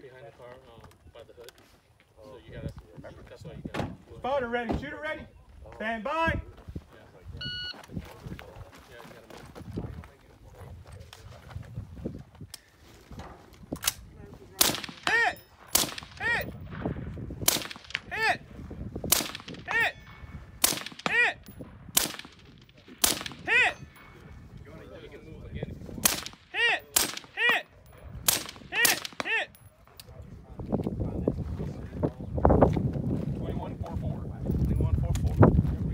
behind the car, um, by the hood. So you gotta, that's why you gotta. Spotter ready, shooter ready. Stand by.